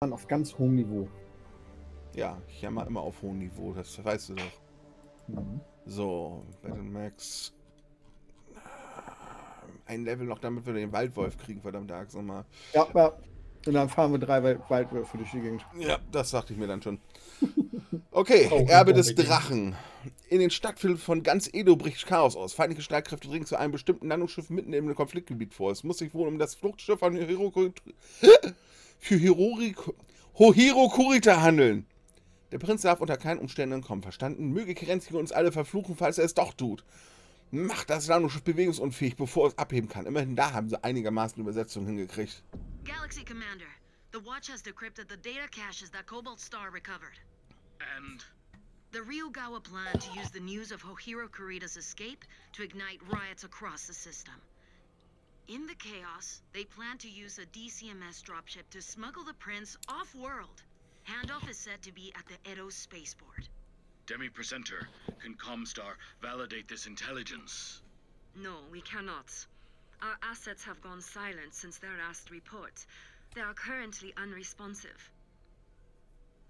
auf ganz hohem Niveau. Ja, ich jammer immer auf hohem Niveau, das weißt du doch. Mhm. So, Battle Max. Ein Level noch, damit wir den Waldwolf kriegen, verdammt Axt nochmal. Ja, ja. Und dann fahren wir drei Waldwölfe durch die Gegend. Ja, das sagte ich mir dann schon. Okay, oh, Erbe des Drachen. In den Stadtvierteln von ganz Edo bricht Chaos aus. Feindliche Streitkräfte dringen zu einem bestimmten Nanoschiff mitten im Konfliktgebiet vor. Es muss sich wohl um das Fluchtschiff von Hiroko für Hirori, Hohiro Kurita handeln. Der Prinz darf unter keinen Umständen entkommen. Verstanden? Möge Kerensky uns alle verfluchen, falls er es doch tut. Macht das Nanoschiff bewegungsunfähig, bevor es abheben kann. Immerhin da haben sie einigermaßen Übersetzung hingekriegt. Galaxy Commander, the Watch has decrypted the data caches that Cobalt Star recovered. And? The Ryugawa plan to use the news of Hohiro Kurita's escape to ignite riots across the system. In the chaos, they plan to use a DCMS dropship to smuggle the prince off-world. Handoff is said to be at the Edo spaceport. Demi Presenter, can Comstar validate this intelligence? No, we cannot. Our assets have gone silent since their last report. They are currently unresponsive.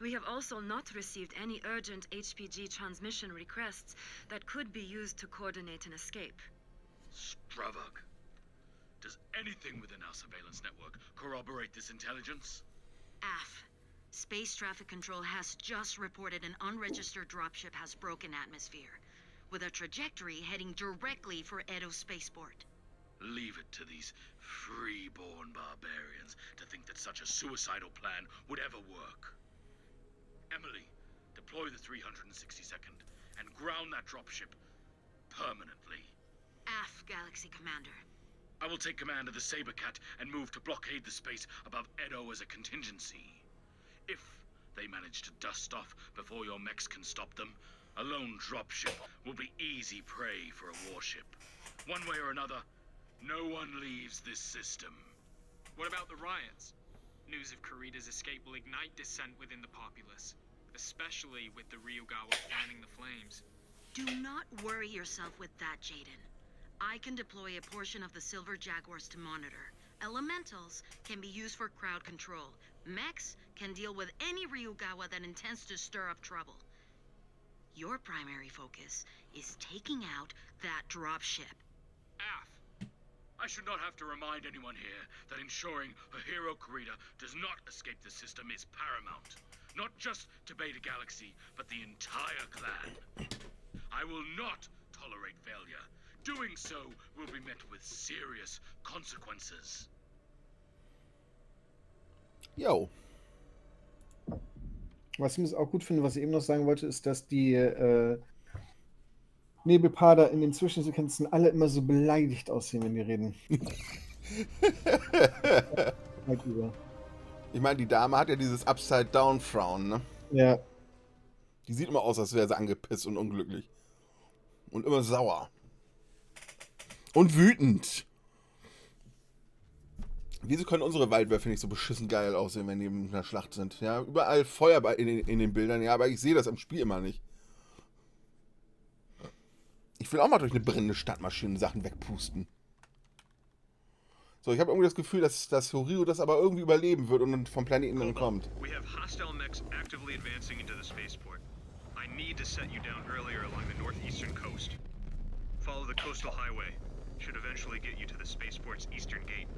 We have also not received any urgent HPG transmission requests that could be used to coordinate an escape. Stravug. Does anything within our surveillance network corroborate this intelligence? AF. Space Traffic Control has just reported an unregistered dropship has broken atmosphere, with a trajectory heading directly for Edo Spaceport. Leave it to these freeborn barbarians to think that such a suicidal plan would ever work. Emily, deploy the 362nd and ground that dropship permanently. AF, Galaxy Commander. I will take command of the Sabercat and move to blockade the space above Edo as a contingency. If they manage to dust off before your mechs can stop them, a lone dropship will be easy prey for a warship. One way or another, no one leaves this system. What about the riots? News of Kurita's escape will ignite dissent within the populace, especially with the Ryugawa fanning the flames. Do not worry yourself with that, Jaden. I can deploy a portion of the Silver Jaguars to monitor. Elementals can be used for crowd control. Mechs can deal with any Ryugawa that intends to stir up trouble. Your primary focus is taking out that dropship. Af, I should not have to remind anyone here that ensuring a hero Kurita does not escape the system is paramount. Not just to Beta Galaxy, but the entire clan. I will not tolerate failure. Doing so will be met with serious consequences. Yo. Was ich auch gut finde, was ich eben noch sagen wollte, ist, dass die äh, Nebelpader in den Zwischensequenzen alle immer so beleidigt aussehen, wenn die reden. halt ich meine, die Dame hat ja dieses Upside-Down-Frown, ne? Ja. Die sieht immer aus, als wäre sie angepisst und unglücklich. Und immer sauer. Und wütend. Wieso können unsere Waldwölfe nicht so beschissen geil aussehen, wenn die in der Schlacht sind? Ja, überall Feuer in den, in den Bildern, ja, aber ich sehe das im Spiel immer nicht. Ich will auch mal durch eine brennende Stadtmaschine Sachen wegpusten. So, ich habe irgendwie das Gefühl, dass, dass Horio das aber irgendwie überleben wird und vom Planeten dann kommt. We have hostile mechs actively advancing into the spaceport. I need to set you down earlier along the northeastern coast. Follow the coastal highway. Should eventually get you to the spaceport's eastern gate.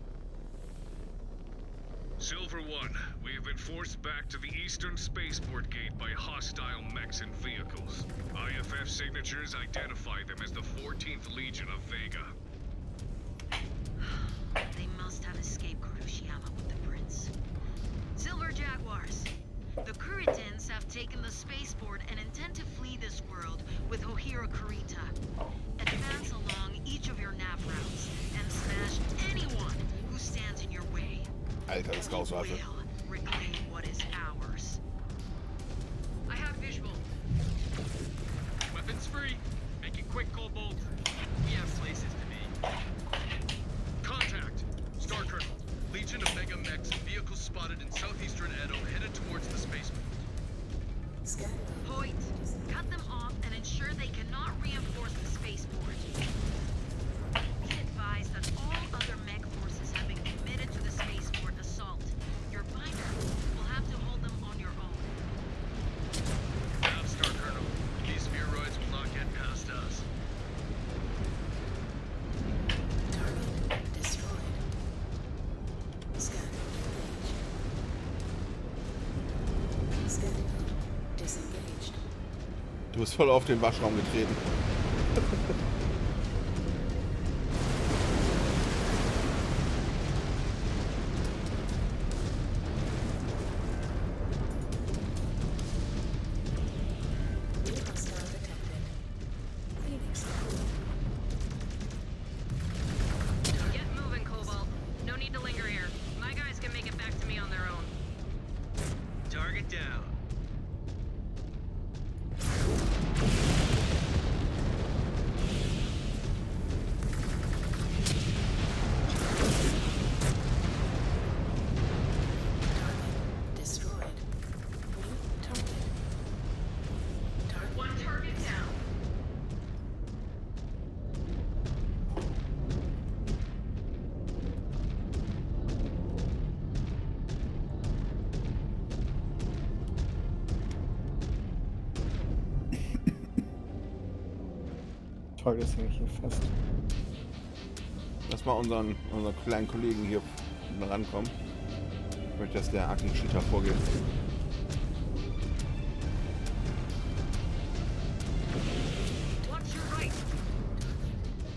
Silver One, we have been forced back to the eastern spaceport gate by hostile mechs and vehicles. IFF signatures identify them as the 14th Legion of Vega. They must have escaped Kurushiyama with the Prince. Silver Jaguars, the Kuritans have taken the spaceport and intend to flee this world with Hohira Kurita. Advance along each of your nav routes and smash anyone who stands in your way. I think that's Alter, das Gausswaffe. I voll auf den Waschraum getreten. Folge hänge ich hier fest. Lass mal unseren, unseren kleinen Kollegen hier rankommen. Ich möchte, dass der Ackenschitter vorgeht.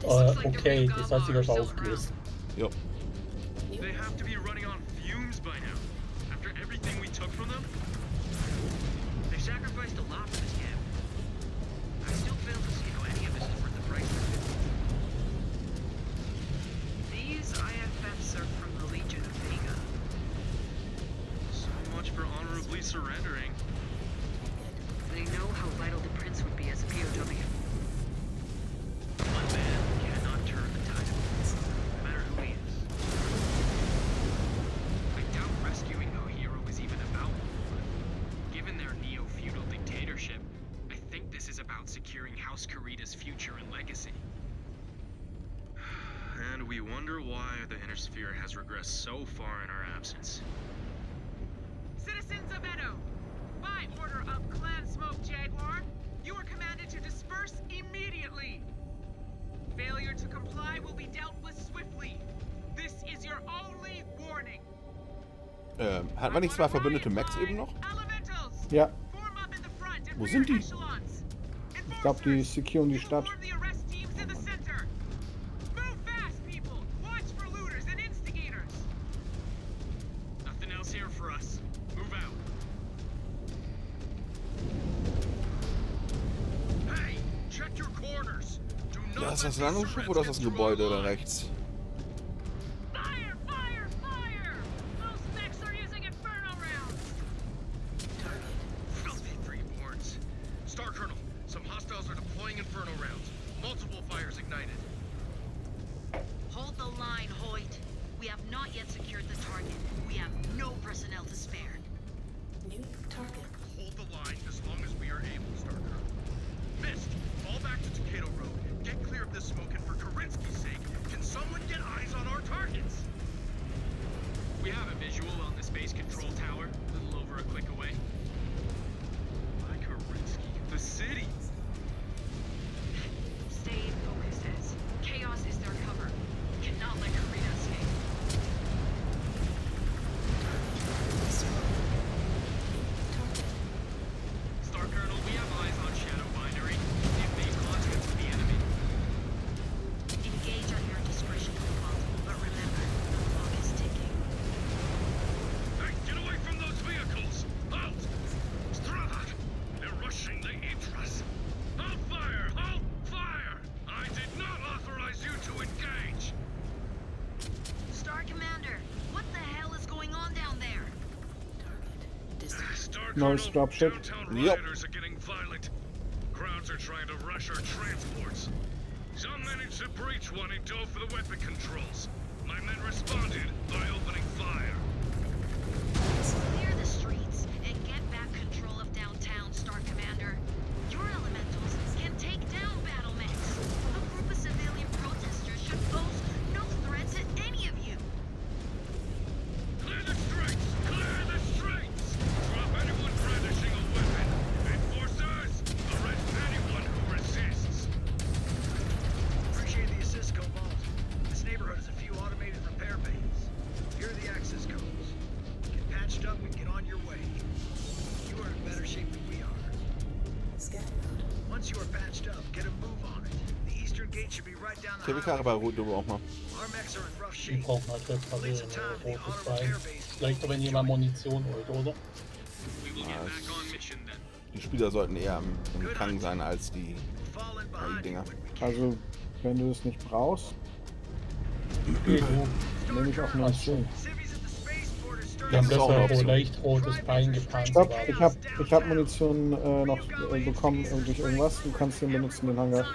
Uh, okay, das hat sich aber aufgelöst. Ja. House Karita's future and legacy. And we wonder why the Inner Sphere has regressed so far in our absence. Citizens of Edo, by order of Clan Smoke Jaguar, you are commanded to disperse immediately. Failure to comply will be dealt with swiftly. This is your only warning. Ähm, hat man verbündete Max eben noch? Ja. Wo sind die? Ich glaube, die securen die Stadt. Ja, ist das ein Landungsschiff oder ist das ein Gebäude da rechts? non-stop. Yep. Are getting violent. Crowds are trying to rush our transports. Some managed to breach one and dove for the weapon controls. Karre bei Rot du auch mal. Die brauchen halt reparieren, äh, rotes Bein. Vielleicht wenn jemand Munition holt, oder? Then. Die Spieler sollten eher im, im Krank sein als die, die Dinger. Also, wenn du es nicht brauchst, du. nehme ich auch ein spaceport are Wir haben wohl Option. leicht rotes Bein gepanzert. Stopp, ich habe ich hab Munition äh, noch äh, bekommen durch irgendwas. Du kannst den benutzen, den Hangar.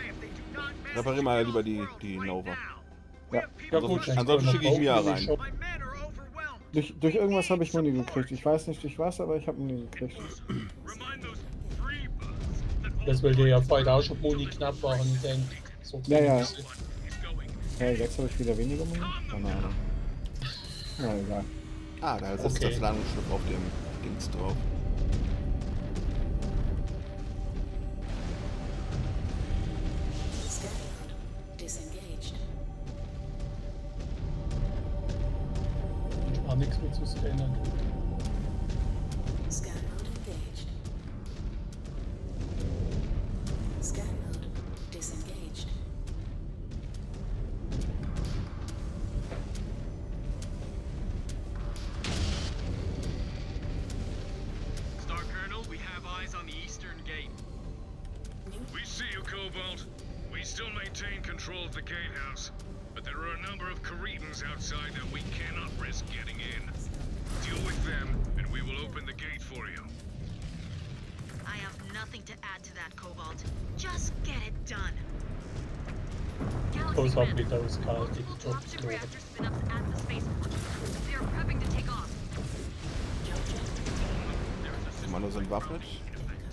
Reparier mal lieber die, die Nova. Ja. Ja gut, Ansonsten- schicke ich noch rein. Durch, durch irgendwas habe ich Muni gekriegt. Ich weiß nicht durch was, aber ich habe Muni gekriegt. Das, weil der ja vorher auch schon Muni knapp war und ich denke, so Ja, ja. Ja, jetzt habe ich wieder weniger Muni. Keine Ahnung. Na egal. Ah, da sitzt Okay. das Landungsschiff auf dem Dings drauf. The eastern gate. We see you, Cobalt. We still maintain control of the gatehouse, but there are a number of Caretans outside that we cannot risk getting in. Deal with them, and we will open the gate for you. I have nothing to add to that, Cobalt. Just get it done. Galaxy Groß Rim, mit aus kalt, multiple ich glaub, dropship reactor spin-ups at the spaceport. They are prepping to take off. Die Männer sind waffnet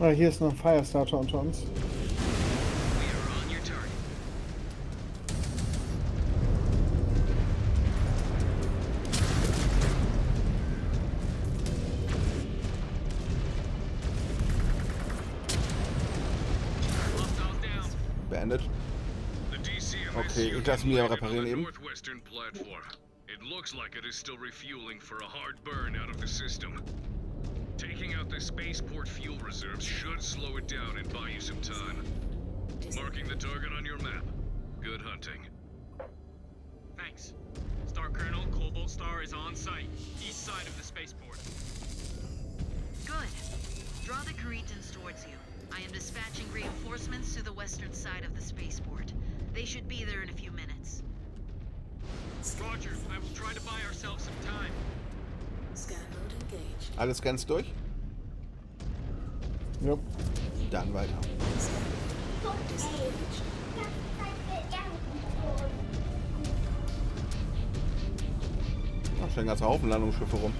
Ah, hier ist noch ein Firestarter unter uns. Beendet. Okay, ich lasse mir reparieren eben. It looks like it is still refueling for a hard burn out of the system. Taking out the spaceport fuel reserves should slow it down and buy you some time. Marking the target on your map. Good hunting. Thanks. Star Colonel, Cobalt Star is on site, east side of the spaceport. Good. Draw the Caretans towards you. I am dispatching reinforcements to the western side of the spaceport. They should be there in a few minutes. Roger, I will try to buy ourselves some time. Scan mode engaged. Alle Scans durch? Jupp. Dann weiter. Da stehen ganze Haufen Landungsschiffe rum.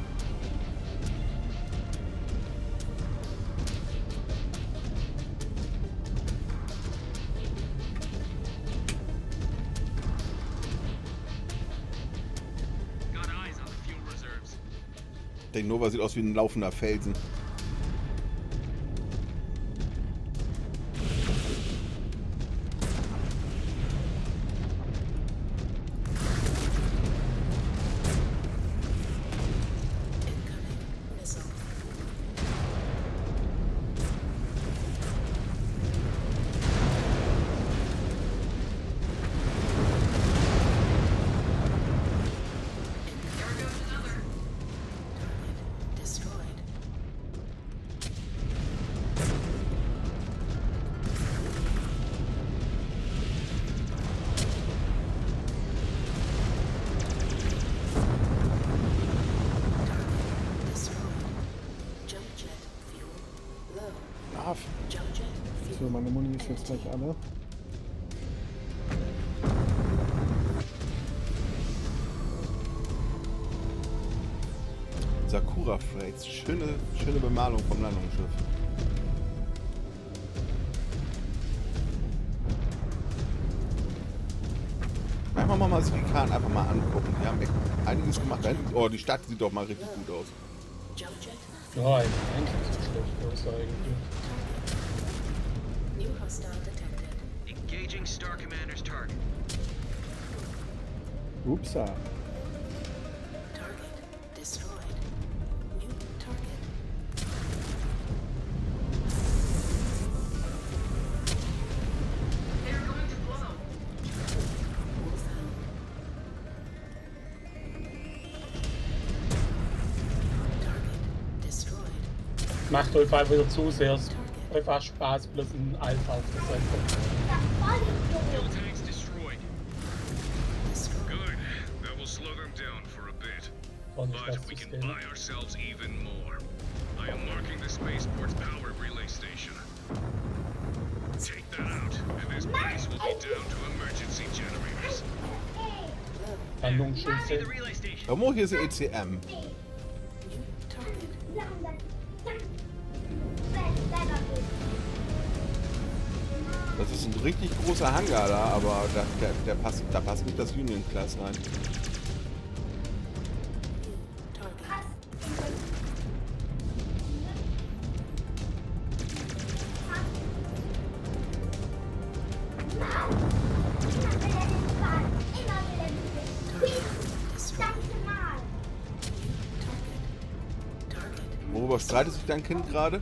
Der Nova sieht aus wie ein laufender Felsen. Jetzt gleich alle. Sakura Freights. Schöne, schöne Bemalung vom Landungsschiff. mal sich die Karten einfach mal angucken. Die haben echt einiges gemacht. Oh, die Stadt sieht doch mal richtig gut aus. Ja, eigentlich nicht so schlecht aus eigentlich. New hostile detected. Engaging Star Commander's target. Oopsa. Uh. Target destroyed. New target. They're going to blow. Wolfhound. Target destroyed. Macht euch einfach wieder zu sehr einfach Spaß, bloß ein Alpha aufzusetzen. Fuel tanks destroyed. Destroyed. Good. That will slow them down for a bit. War nicht das But we can buy ourselves even more. I am marking the spaceport's power relay station. Take that out, and this place will be down to emergency generators. Landungsschiff See the relay station. Irgendwo hier ist ECM. Das ist ein richtig großer Hangar da, aber da, der, der passt, da passt nicht das Union Class rein. Worüber streitet sich dein Kind gerade?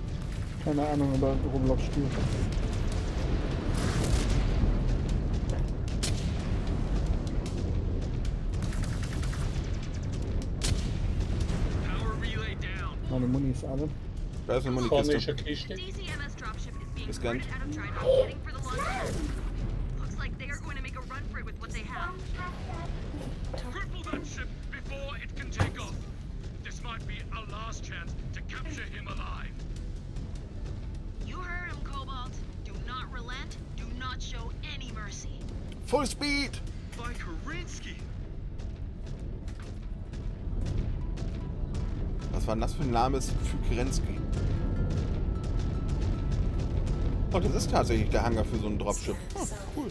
Keine Ahnung, aber Roblox spielt. Meine Muni ist alle. Da ist eine Munikiste. Gescannt. Full Speed! By Karinsky. Was war denn das für ein Name für Kerensky? Oh, das ist tatsächlich der Hangar für so ein Dropship. Oh, cool.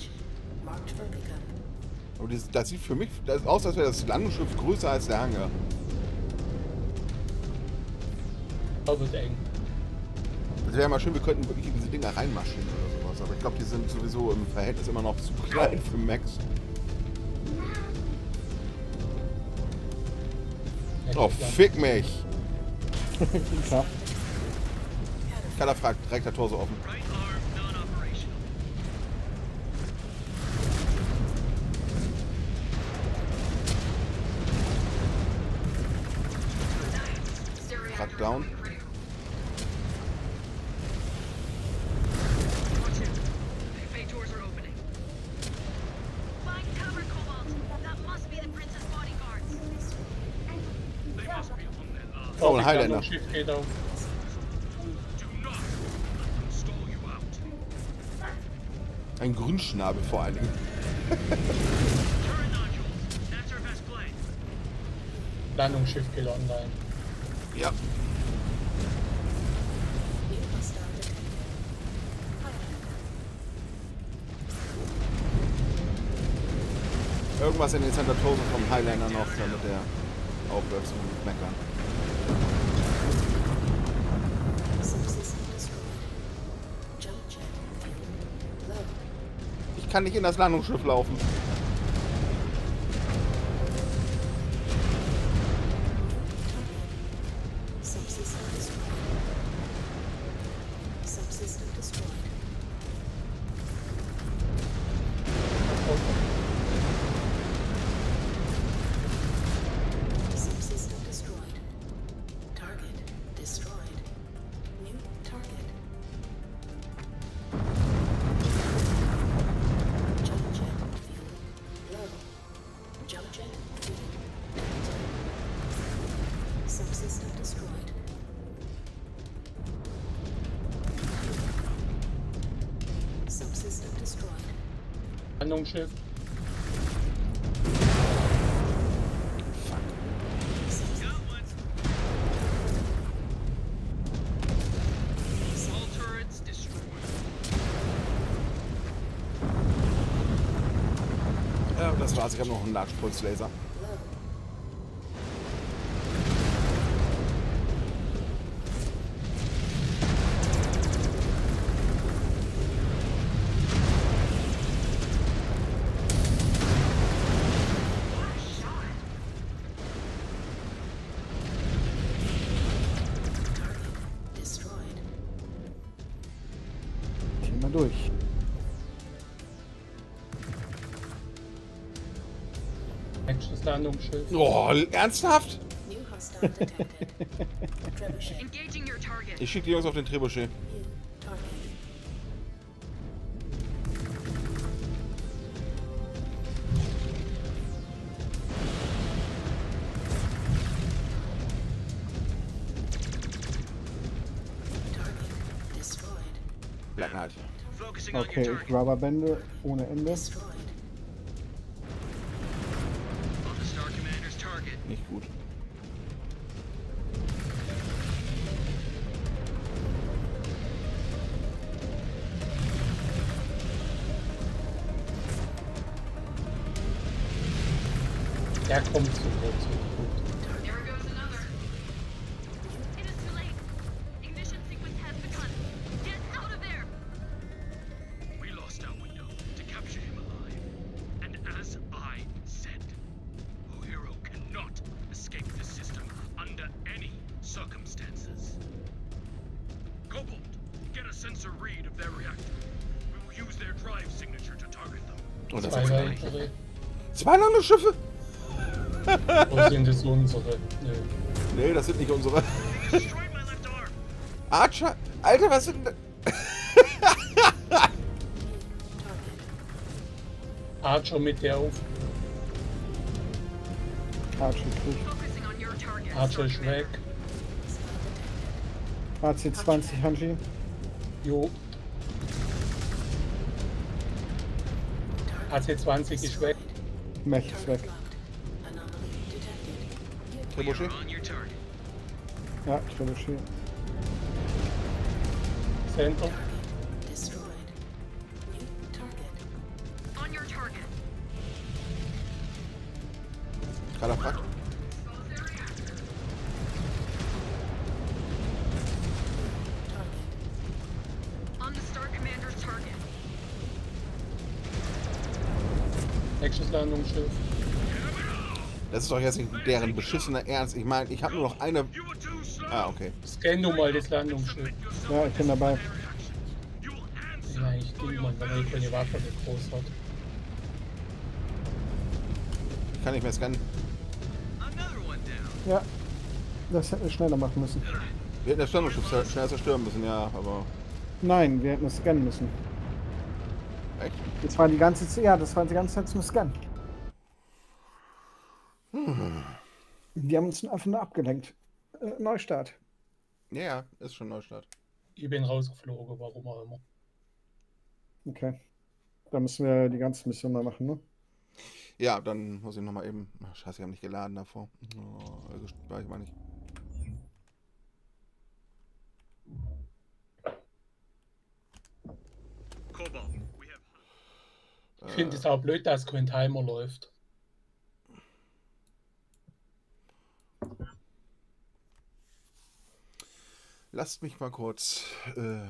Aber das, das sieht für mich das aus, als wäre das Landungsschiff größer als der Hangar. Da wird eng. Es wäre mal schön, wir könnten wirklich in diese Dinger reinmarschieren oder. Aber ich glaube, die sind sowieso im Verhältnis immer noch zu klein für Max. Oh, fick mich! Keiner fragt, direkt der Tor so offen. Truck down. You out. Ein Grünschnabel vor allen Dingen. Landungsschiff geht online. Ja. Irgendwas in den Santatosen vom Highlander noch, damit der aufhört zu meckern. Ich kann nicht in das Landungsschiff laufen. Turrets destroyed. Ja, Das war's, ich habe noch einen Large Pulse Laser. Durch. Nächstes Landungsschiff. Oh, ernsthaft? Ich schicke die Jungs auf den Trebuchet. Okay, ich. Rubberbände ohne Ende. Nicht gut. Der kommt zu kurz. Es unsere? Nö. Nee, das sind nicht unsere. Archer? Alter, was sind denn... Archer mit der auf. Archer target. Archer ist weg. AC20 Hanji. Jo. AC20 ist weg. Mech ist weg. Trebuchet? Ja, Trebuchet. Center. Kalafat? Target. On Das ist doch jetzt nicht deren beschissener Ernst. Ich meine, ich habe nur noch eine... Ah, okay. Scan du mal das Landungsschiff. Ja, ich bin dabei. Ja, ich denke mal, wenn er keine Waffe nicht groß hat. Ich kann nicht mehr scannen. Ja, das hätten wir schneller machen müssen. Wir hätten das Landungsschiff schnell zerstören müssen, ja, aber... Nein, wir hätten es scannen müssen. Echt? Das war die ganze Zeit, ja, das war die ganze Zeit zum Scannen. Die haben uns einfach nur abgelenkt. Äh, Neustart. Ja, ja, ist schon Neustart. Ich bin rausgeflogen, warum auch immer. Okay. Da müssen wir die ganze Mission mal machen, ne? Ja, dann muss ich nochmal eben... Ach, scheiße, ich habe nicht geladen davor. Oh, also, war ich mal nicht. Ich finde es auch blöd, dass kein Timer läuft. Lasst mich mal kurz... Äh,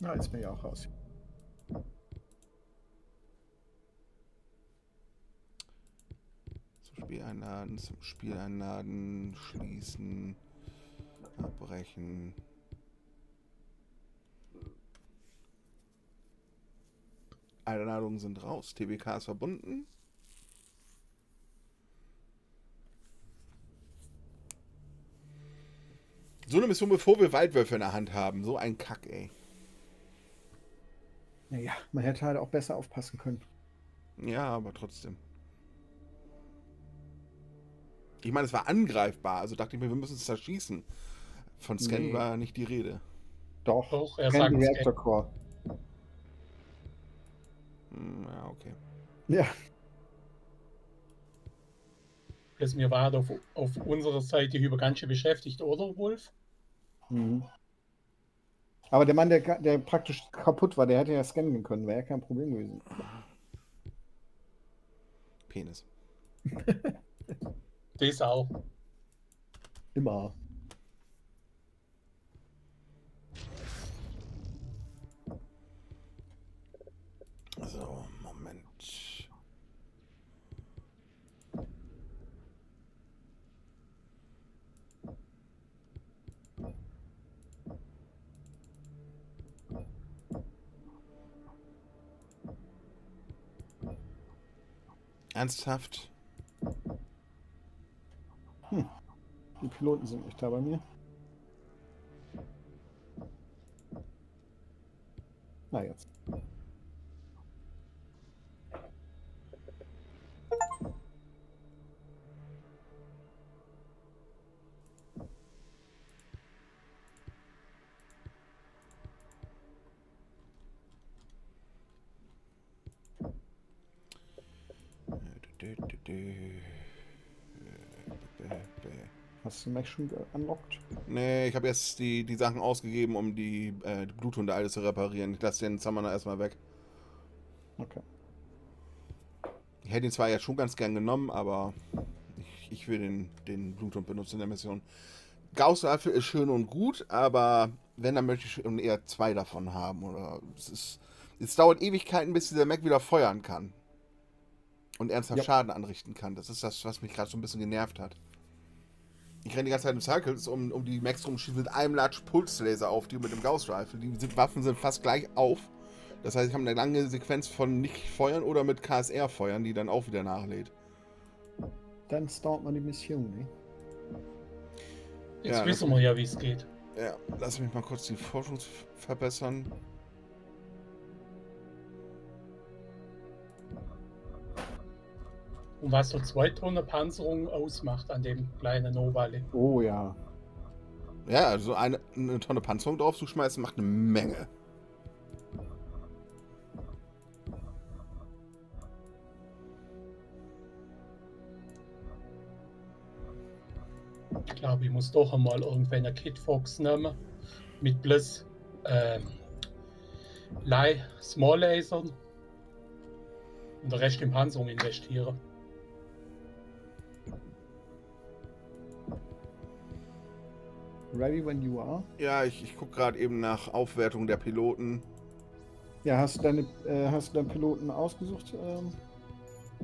Na, jetzt bin ich auch raus. zum Spiel einladen, zum Spiel einladen, schließen, abbrechen. Einladungen sind raus. TBK ist verbunden. So eine Mission, bevor wir Waldwölfe in der Hand haben. So ein Kack, ey. Naja, man hätte halt auch besser aufpassen können. Ja, aber trotzdem. Ich meine, es war angreifbar, also dachte ich mir, wir müssen es zerschießen. Von Scan Nee. war nicht die Rede. Doch. Doch, er Scan sagt. Reactor Core. Hm, ja, okay. Ja, Das wir waren auf, auf unserer Seite über ganz schön beschäftigt, oder Wolf? Mhm. Aber der Mann, der, der praktisch kaputt war, der hätte ja scannen können, wäre ja kein Problem gewesen. Penis. Das auch. Immer. So, Ernsthaft? Die Piloten sind nicht da bei mir. Na jetzt. Hast du Mech schon unlocked? Nee, ich habe jetzt die, die Sachen ausgegeben, um die, äh, die Bluthunde alles zu reparieren. Ich lasse den Summoner erstmal weg. Okay. Ich hätte ihn zwar jetzt schon ganz gern genommen, aber ich, ich will den, den Bluthund benutzen in der Mission. Gauss-Rifle ist schön und gut, aber wenn, dann möchte ich schon eher zwei davon haben. Oder es ist. Es dauert Ewigkeiten, bis dieser Mac wieder feuern kann. Und ernsthaft Ja. Schaden anrichten kann. Das ist das, was mich gerade so ein bisschen genervt hat. Ich renne die ganze Zeit im Cycles um, um die Max rum, schieße mit einem Latsch Pulslaser auf die mit dem Gauss Rifle. Die sind, Waffen sind fast gleich auf. Das heißt, ich habe eine lange Sequenz von nicht feuern oder mit KSR feuern, die dann auch wieder nachlädt. Dann starten wir die Mission, ne? Jetzt Ja, wissen wir ja, wie es geht. Ja, lass mich mal kurz die Forschung verbessern. Und was so zwei Tonnen Panzerung ausmacht an dem kleinen Novale. Oh ja. Ja, also eine, eine Tonne Panzerung drauf zu schmeißen, macht eine Menge. Ich glaube, ich muss doch einmal irgendwann eine Kit Fox nehmen. Mit bloß ähm, Small Lasern. Und den Rest in Panzerung investieren. Ready when you are. Ja, ich, ich gucke gerade eben nach Aufwertung der Piloten. Ja, hast du deine, äh, hast du deinen Piloten ausgesucht? Ähm,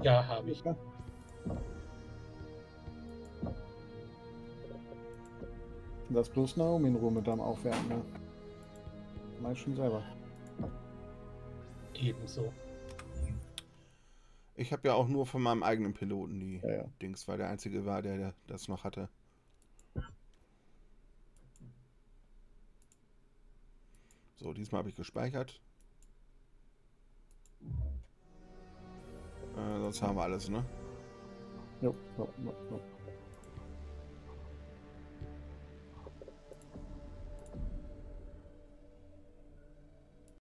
Ja, habe ich. Luca? Lass bloß Naomi in Ruhe mit deinem Aufwerten, ne? Ich schon selber. Ebenso. Ich habe ja auch nur von meinem eigenen Piloten die Ja, ja. Dings, weil der einzige war, der, der das noch hatte. So, diesmal habe ich gespeichert. Äh, sonst haben wir alles, ne? Jo, jo, jo, jo.